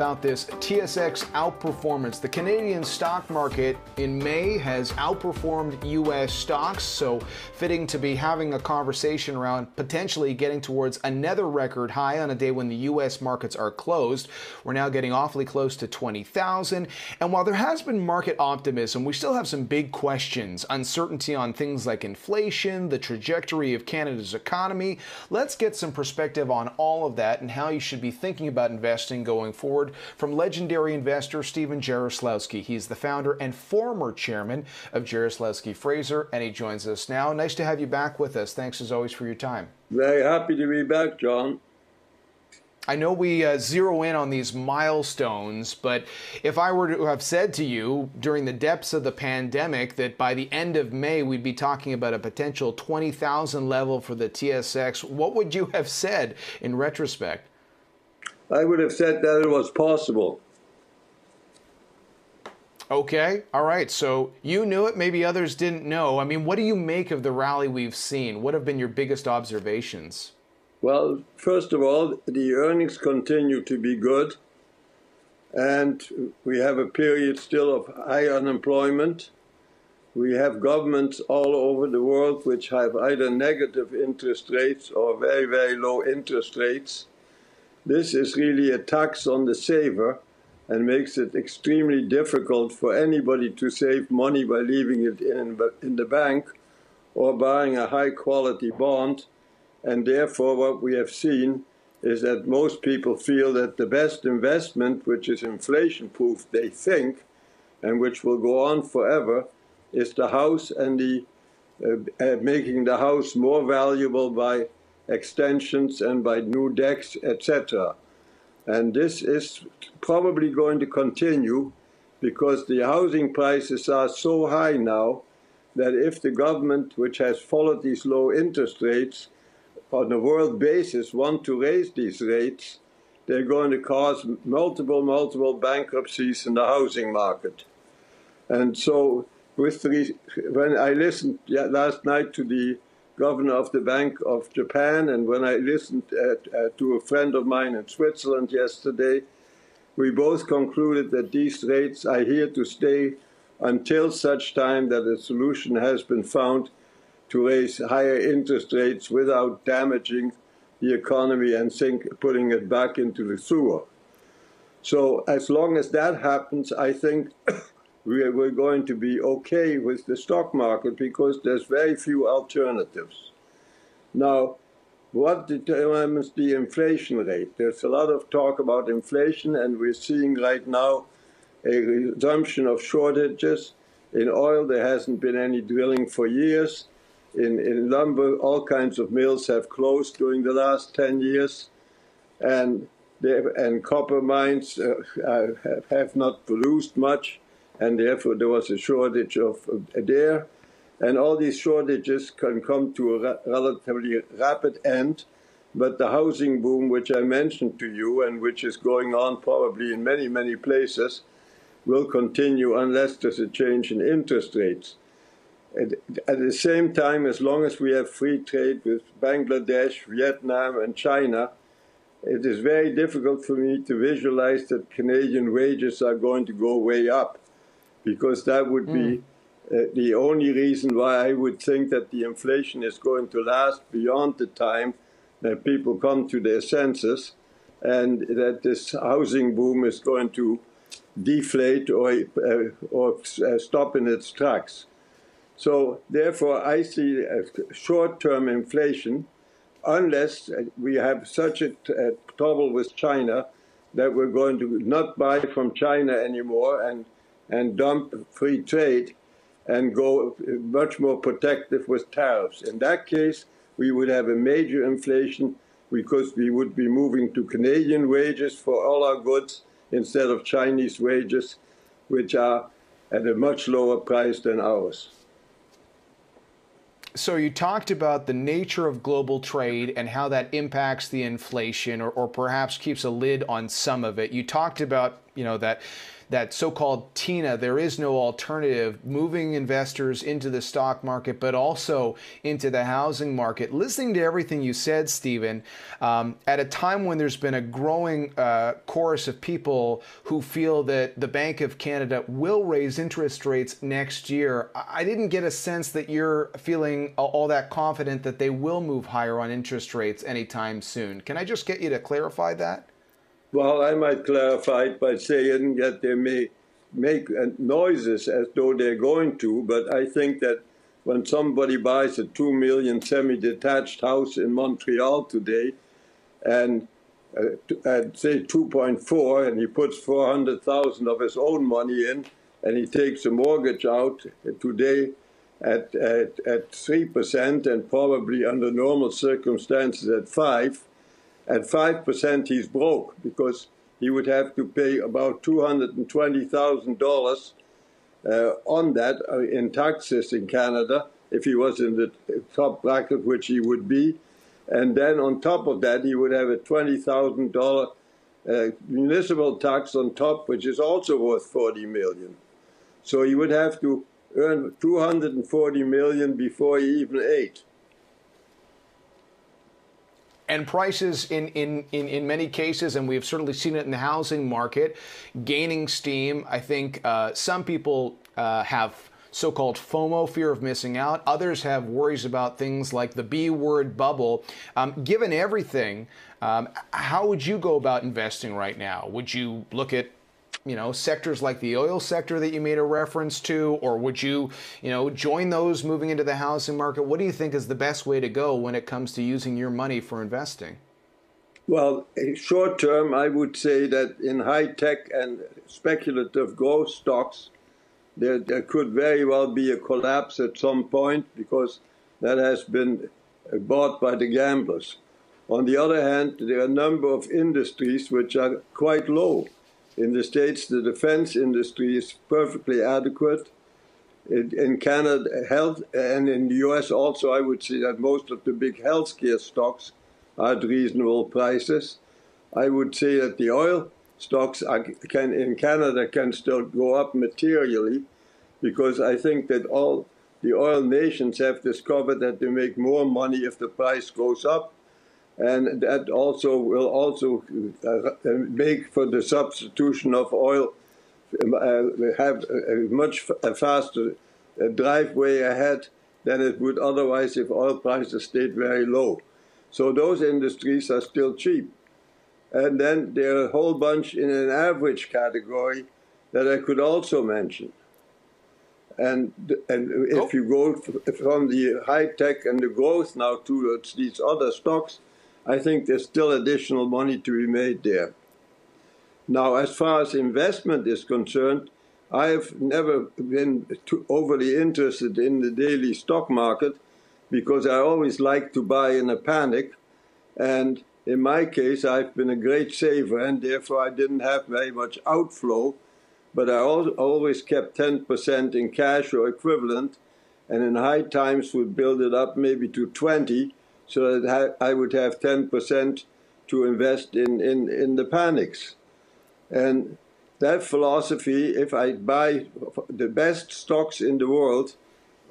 about this TSX outperformance. The Canadian stock market in May has outperformed US stocks, so fitting to be having a conversation around potentially getting towards another record high on a day when the US markets are closed. We're now getting awfully close to 20,000. And while there has been market optimism, we still have some big questions uncertainty on things like inflation, the trajectory of Canada's economy. Let's get some perspective on all of that and how you should be thinking about investing going forward from legendary investor Stephen Jarislowsky. He's the founder and former chairman of Jarislowsky Fraser, and he joins us now. Nice to have you back with us. Thanks as always for your time. Very happy to be back, John. I know we uh, zero in on these milestones, but if I were to have said to you during the depths of the pandemic that by the end of May we'd be talking about a potential 20,000 level for the TSX, what would you have said in retrospect? I would have said that it was possible. Okay, all right. So you knew it, maybe others didn't know. I mean, what do you make of the rally we've seen? What have been your biggest observations? Well, first of all, the earnings continue to be good, and we have a period still of high unemployment. We have governments all over the world which have either negative interest rates or very, very low interest rates. This is really a tax on the saver and makes it extremely difficult for anybody to save money by leaving it in, in the bank or buying a high quality bond. And therefore, what we have seen is that most people feel that the best investment, which is inflation proof, they think, and which will go on forever, is the house and the uh, uh, making the house more valuable by extensions and by new decks, etc. And this is probably going to continue because the housing prices are so high now that if the government, which has followed these low interest rates on a world basis, want to raise these rates, they're going to cause multiple, multiple bankruptcies in the housing market. And so, with the, when I listened last night to the governor of the Bank of Japan. And when I listened at, uh, to a friend of mine in Switzerland yesterday, we both concluded that these rates are here to stay until such time that a solution has been found to raise higher interest rates without damaging the economy and putting it back into the sewer. So as long as that happens, I think we're going to be okay with the stock market because there's very few alternatives. Now, what determines the inflation rate? There's a lot of talk about inflation, and we're seeing right now a resumption of shortages. In oil, there hasn't been any drilling for years. In, in lumber, all kinds of mills have closed during the last 10 years. And, and copper mines uh, have, have not produced much and therefore there was a shortage of uh, there. And all these shortages can come to a ra relatively rapid end. But the housing boom, which I mentioned to you and which is going on probably in many, many places, will continue unless there's a change in interest rates. At, at the same time, as long as we have free trade with Bangladesh, Vietnam, and China, it is very difficult for me to visualize that Canadian wages are going to go way up because that would be hmm. uh, the only reason why I would think that the inflation is going to last beyond the time that people come to their senses and that this housing boom is going to deflate or, uh, or uh, stop in its tracks. So therefore, I see short-term inflation unless we have such a, a trouble with China that we're going to not buy from China anymore and and dump free trade and go much more protective with tariffs. In that case, we would have a major inflation because we would be moving to Canadian wages for all our goods instead of Chinese wages, which are at a much lower price than ours. So you talked about the nature of global trade and how that impacts the inflation or, or perhaps keeps a lid on some of it. You talked about, you know, that that so-called TINA, there is no alternative, moving investors into the stock market, but also into the housing market. Listening to everything you said, Stephen, um, at a time when there's been a growing uh, chorus of people who feel that the Bank of Canada will raise interest rates next year, I didn't get a sense that you're feeling all that confident that they will move higher on interest rates anytime soon. Can I just get you to clarify that? Well, I might clarify it by saying that they may make uh, noises as though they're going to, but I think that when somebody buys a 2 million semi-detached house in Montreal today and uh, at say 2.4 and he puts 400,000 of his own money in and he takes a mortgage out today at, at, at 3% and probably under normal circumstances at 5 at 5% he's broke because he would have to pay about $220,000 uh, on that uh, in taxes in Canada if he was in the top bracket, which he would be. And then on top of that, he would have a $20,000 uh, municipal tax on top, which is also worth 40 million. So he would have to earn 240 million before he even ate and prices in, in, in, in, many cases, and we've certainly seen it in the housing market, gaining steam. I think uh, some people uh, have so called FOMO, fear of missing out. Others have worries about things like the B word bubble. Um, given everything, um, how would you go about investing right now? Would you look at you know sectors like the oil sector that you made a reference to or would you you know join those moving into the housing market? What do you think is the best way to go when it comes to using your money for investing? Well short term i would say that in high tech and speculative growth stocks there, there could very well be a collapse at some point because that has been bought by the gamblers. On the other hand there are a number of industries which are quite low in the States, the defense industry is perfectly adequate. In, in Canada, health, and in the US also, I would say that most of the big healthcare stocks are at reasonable prices. I would say that the oil stocks are, can, in Canada can still go up materially because I think that all the oil nations have discovered that they make more money if the price goes up and that also will also uh, make for the substitution of oil uh, have a much faster uh, driveway ahead than it would otherwise if oil prices stayed very low. So those industries are still cheap. And then there are a whole bunch in an average category that I could also mention. And, and if you go from the high tech and the growth now towards these other stocks, I think there's still additional money to be made there. Now, as far as investment is concerned, I've never been overly interested in the daily stock market because I always like to buy in a panic. And in my case, I've been a great saver and therefore I didn't have very much outflow. But I always kept 10% in cash or equivalent and in high times would build it up maybe to 20 so that I would have 10% to invest in, in, in the panics. And that philosophy, if I buy the best stocks in the world,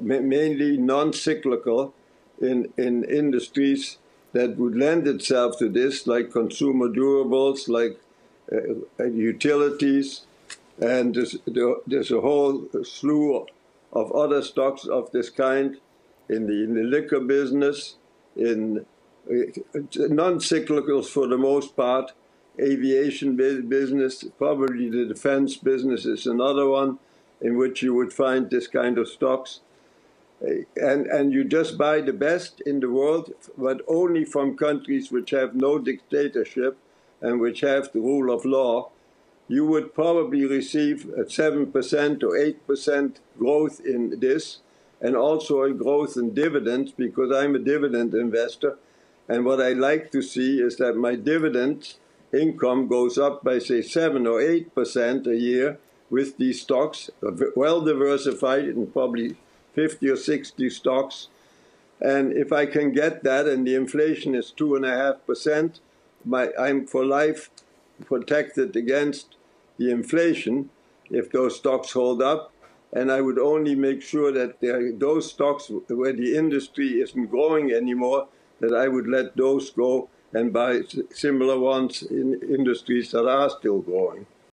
mainly non-cyclical, in, in industries that would lend itself to this, like consumer durables, like uh, utilities, and there's, there's a whole slew of other stocks of this kind in the, in the liquor business, in uh, non-cyclicals for the most part. Aviation business, probably the defense business is another one in which you would find this kind of stocks. Uh, and, and you just buy the best in the world, but only from countries which have no dictatorship and which have the rule of law, you would probably receive a 7% or 8% growth in this and also a growth in dividends because I'm a dividend investor. And what I like to see is that my dividend income goes up by, say, 7 or 8% a year with these stocks, well diversified in probably 50 or 60 stocks. And if I can get that and the inflation is 2.5%, my, I'm for life protected against the inflation. if those stocks hold up. And I would only make sure that there, those stocks where the industry isn't growing anymore, that I would let those go and buy similar ones in industries that are still growing.